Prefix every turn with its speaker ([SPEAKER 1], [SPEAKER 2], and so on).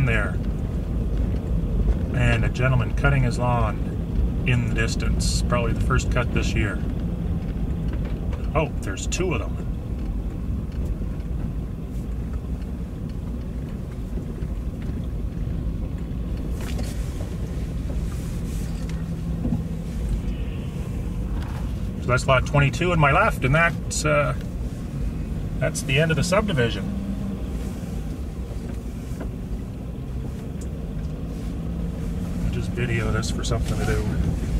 [SPEAKER 1] there. And a gentleman cutting his lawn in the distance. Probably the first cut this year. Oh, there's two of them. So that's lot 22 on my left, and that's uh, that's the end of the subdivision. Just video this for something to do.